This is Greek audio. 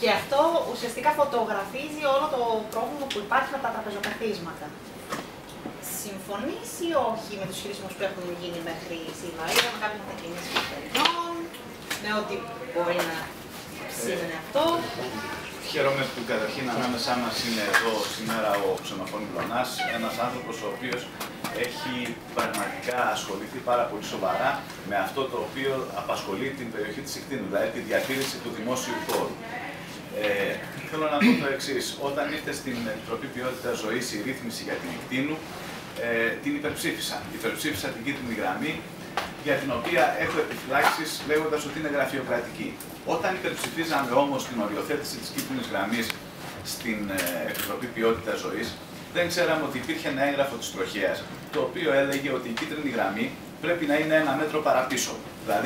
Και αυτό ουσιαστικά φωτογραφίζει όλο το πρόβλημα που υπάρχει με τα τραπεζοκαθίσματα. Συμφωνείς ή όχι με τους χειρισμούς που έχουν γίνει μέχρι σήμερα; Είδαμε κάποιες μετακινήσεις παιδιών, με ό,τι μπορεί να σήμαινε αυτό; Χαίρομαι που καταρχήν ανάμεσά μας είναι εδώ σήμερα ο Ξενοφώνης Βλωνά, ένας άνθρωπος ο οποίος έχει πραγματικά ασχοληθεί πάρα πολύ σοβαρά με αυτό το οποίο απασχολεί την περιοχή της Ικτίνου, δηλαδή τη διατήρηση του δημόσιου χώρου. Ε, θέλω να πω το εξής. Όταν ήρθε στην Επιτροπή Ποιότητας Ζωής η ρύθμιση για την Ικτίνου, ε, την υπερψήφισα. Υπερψήφισα την κίτρινη γραμμή για την οποία έχω επιφυλάξεις λέγοντας ότι είναι γραφειοκρατική. Όταν υπερψηφίζαμε όμως την οριοθέτηση της κίτρινης γραμμής στην ε, Επιτροπή Ποιότητας Ζωής, δεν ξέραμε ότι υπήρχε ένα έγγραφο της τροχέας, το οποίο έλεγε ότι η κίτρινη γραμμή πρέπει να είναι ένα μέτρο παραπίσω. Δηλαδή,